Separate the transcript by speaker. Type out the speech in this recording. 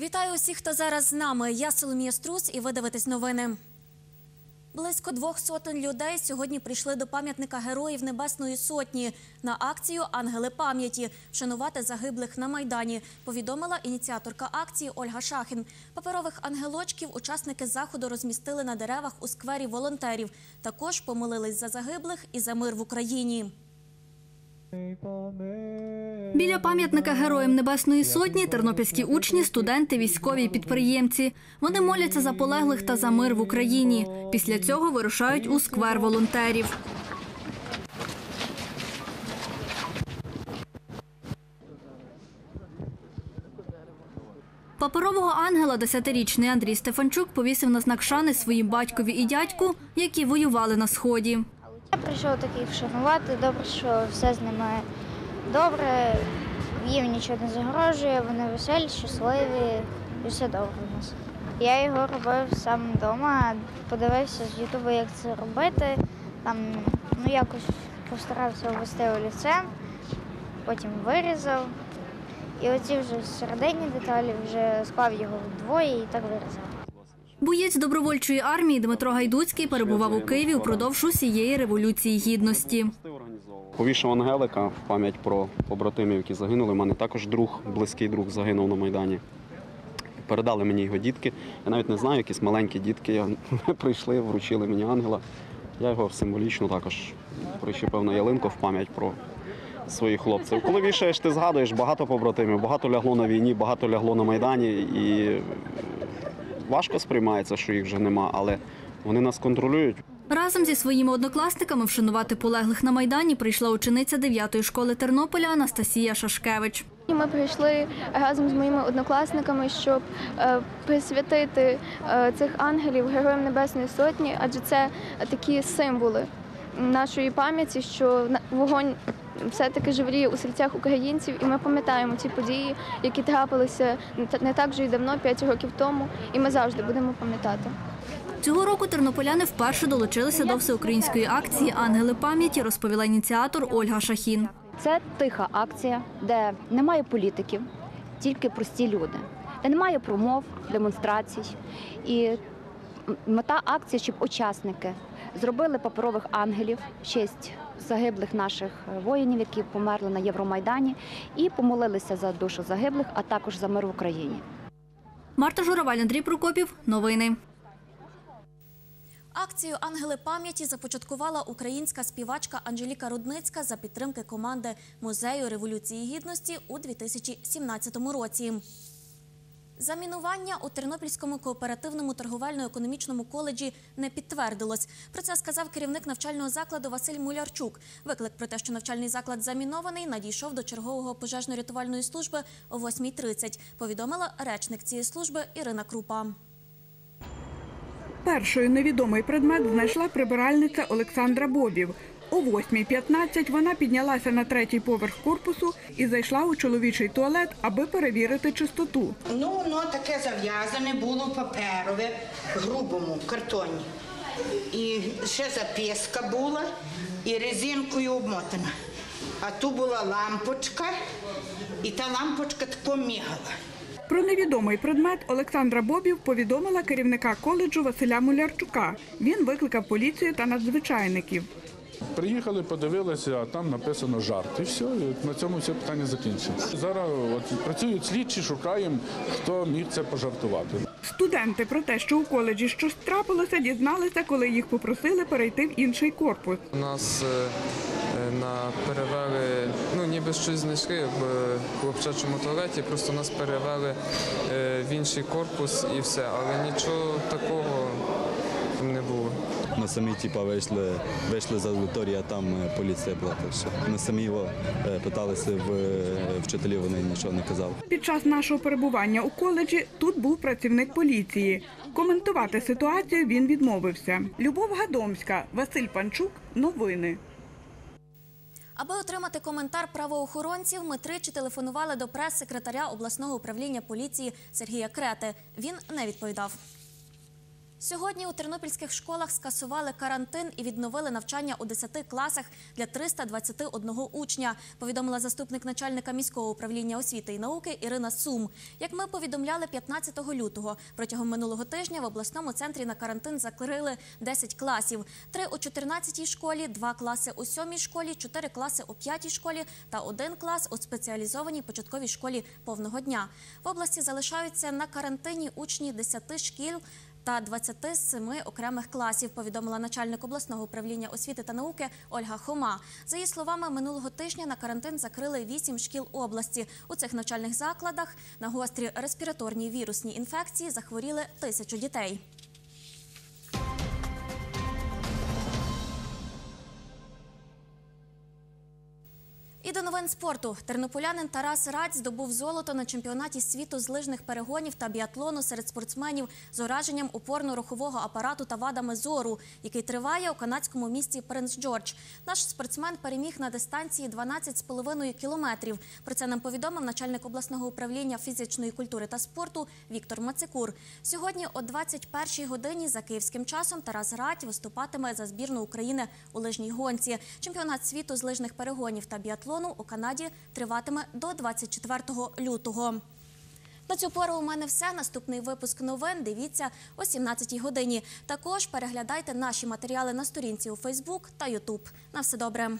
Speaker 1: Вітаю усіх, хто зараз з нами. Я Соломія Струс, і ви дивитесь новини. Близько двох сотень людей сьогодні прийшли до пам'ятника Героїв Небесної Сотні на акцію Ангели пам'яті вшанувати загиблих на майдані. Повідомила ініціаторка акції Ольга Шахін. Паперових ангелочків учасники заходу розмістили на деревах у сквері волонтерів. Також помолились за загиблих і за мир в Україні.
Speaker 2: Біля пам'ятника Героям Небесної Сотні тернопільські учні, студенти, військові і підприємці. Вони моляться за полеглих та за мир в Україні. Після цього вирушають у сквер волонтерів. Паперового ангела десятирічний Андрій Стефанчук повісив на знак шани своїм батькові і дядьку, які воювали на сході.
Speaker 3: Прийшов такий вшанувати. Добре, що все з ними добре, їм нічого не загрожує, вони веселі, щасливі і все добре у нас. Я його робив сам вдома, подивився з Ютубу, як це робити. Там ну якось постарався ввести олівцем, потім вирізав. І оці вже середині деталі вже склав його вдвоє і так вирізав.
Speaker 2: Боєць добровольчої армії Дмитро Гайдуцький перебував у Києві впродовж усієї революції гідності.
Speaker 4: Повішав Ангелика в пам'ять про побратимів, які загинули. У мене також друг, близький друг загинув на Майдані. Передали мені його дітки. Я навіть не знаю, якісь маленькі дітки. Прийшли, вручили мені ангела. Я його символічно також прищепив на ялинку в пам'ять про своїх хлопців. Коли вішаєш, ти згадуєш багато побратимів, багато лягло на війні, багато лягло на Майдані. І важко сприймається, що їх вже нема, але вони нас контролюють.
Speaker 2: Разом зі своїми однокласниками вшанувати полеглих на Майдані прийшла учениця 9-ї школи Тернополя Анастасія Шашкевич.
Speaker 5: Ми прийшли разом з моїми однокласниками, щоб е, присвятити е, цих ангелів Героям Небесної Сотні, адже це такі символи нашої пам'яті, що на- вогонь все-таки живріє у серцях українців, і ми пам'ятаємо ці події, які трапилися не та- не так вже й давно, 5 років тому, і ми завжди будемо пам'ятати.
Speaker 2: Цього року тернополяни вперше долучилися до всеукраїнської акції Ангели пам'яті, розповіла ініціатор Ольга Шахін.
Speaker 6: Це тиха акція, де немає політиків, тільки прості люди, де немає промов, демонстрацій. І мета акції, щоб учасники зробили паперових ангелів в честь загиблих наших воїнів, які померли на Євромайдані, і помолилися за душу загиблих, а також за мир в Україні.
Speaker 2: Марта Жураваль, Андрій Прокопів. Новини.
Speaker 1: Акцію Ангели пам'яті започаткувала українська співачка Анжеліка Рудницька за підтримки команди музею революції гідності у 2017 році. Замінування у Тернопільському кооперативному торговельно-економічному коледжі не підтвердилось. Про це сказав керівник навчального закладу Василь Мулярчук. Виклик про те, що навчальний заклад замінований, надійшов до чергового пожежно-рятувальної служби о 8.30, повідомила речник цієї служби Ірина Крупа.
Speaker 7: Першою невідомий предмет знайшла прибиральниця Олександра Бобів. О 8.15 вона піднялася на третій поверх корпусу і зайшла у чоловічий туалет, аби перевірити чистоту.
Speaker 8: Ну, воно таке зав'язане було паперове, грубому картоні. І ще записка була і резинкою обмотана. А тут була лампочка, і та лампочка тако мігала.
Speaker 7: Про невідомий предмет Олександра Бобів повідомила керівника коледжу Василя Мулярчука. Він викликав поліцію та надзвичайників.
Speaker 9: Приїхали, подивилися, а там написано жарт. І все, і на цьому все питання закінчилось. Зараз от, працюють слідчі, шукаємо, хто міг це пожартувати.
Speaker 7: Студенти про те, що у коледжі щось трапилося, дізналися, коли їх попросили перейти в інший корпус.
Speaker 10: У нас е, е, на перевели, ну ніби щось знайшли в е, хлопчачому туалеті, просто нас перевели в інший корпус і все, але нічого такого не було.
Speaker 11: Ми самі типа, вийшли, вийшли з аудиторії, а там е, поліція була. Так що ми самі його е, питалися в е, вчителів, вони нічого не казали.
Speaker 7: Під час нашого перебування у коледжі тут був працівник поліції. Коментувати ситуацію він відмовився. Любов Гадомська, Василь Панчук. Новини.
Speaker 1: Аби отримати коментар правоохоронців, ми тричі телефонували до прес-секретаря обласного управління поліції Сергія Крети. Він не відповідав. Сьогодні у тернопільських школах скасували карантин і відновили навчання у 10 класах для 321 учня, повідомила заступник начальника міського управління освіти і науки Ірина Сум. Як ми повідомляли 15 лютого, протягом минулого тижня в обласному центрі на карантин закрили 10 класів: 3 у 14 школі, 2 класи у 7 школі, 4 класи у 5 школі та 1 клас у спеціалізованій початковій школі повного дня. В області залишаються на карантині учні 10 шкіл та 27 окремих класів, повідомила начальник обласного управління освіти та науки Ольга Хома. За її словами, минулого тижня на карантин закрили 8 шкіл області. У цих навчальних закладах на гострі респіраторні вірусні інфекції захворіли тисячу дітей. І до новин спорту. Тернополянин Тарас Радь здобув золото на чемпіонаті світу з лижних перегонів та біатлону серед спортсменів з ураженням опорно-рухового апарату та вадами зору, який триває у канадському місті Принц Джордж. Наш спортсмен переміг на дистанції 12,5 кілометрів. Про це нам повідомив начальник обласного управління фізичної культури та спорту Віктор Мацикур. Сьогодні о 21-й годині за київським часом Тарас Радь виступатиме за збірну України у лижній гонці. Чемпіонат світу з лижних перегонів та біатлону у Канаді триватиме до 24 лютого. На цю пору у мене все. Наступний випуск новин дивіться о 17 годині. Також переглядайте наші матеріали на сторінці у Фейсбук та Ютуб. На все добре.